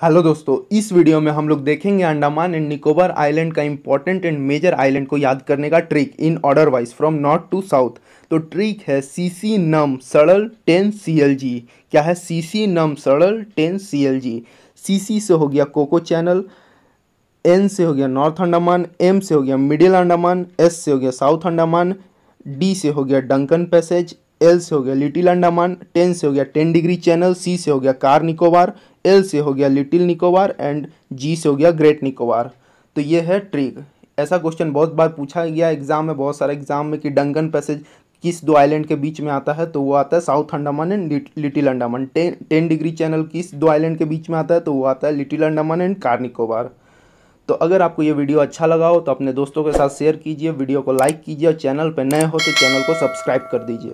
Hello दोस्तों, इस video में हम लोग देखेंगे अंडमान एंड निकोबार आइलैंड का इंपॉर्टेंट एंड मेजर आइलैंड को याद करने का trick in order wise from north to south तो ट्रिक है सी सी नम सड़ल टेन सी एल जी क्या है सी सी नम सड़ल टेन सी एल जी सी सी से हो गया कोको चैनल एन से हो गया नॉर्थ अंडमान एम से हो गया मिडिल अंडमान एस से हो गया साउथ अंडमान डी से हो गया डंकन पैसेज एल से हो गया लिटिल अंडमान टेन से हो गया टेन डिग्री चैनल सी से हो गया कार निकोबार एल से हो गया लिटिल निकोबार एंड जी से हो गया ग्रेट निकोबार। तो ये है ट्रिक ऐसा क्वेश्चन बहुत बार पूछा गया एग्ज़ाम में, बहुत सारे एग्ज़ाम में कि डंगन पैसेज किस दो आइलैंड के बीच में आता है तो वो आता है South Andaman and Little Andaman. Ten Ten Degree Channel किस दो आइलैंड के बीच में आता है तो वो आता है Little Andaman and Car Nicobar तो अगर आपको ये वीडियो अच्छा लगा हो तो अपने दोस्तों के साथ शेयर कीजिए, वीडियो को लाइक कीजिए और चैनल पर नए हो तो चैनल को सब्सक्राइब कर दीजिए।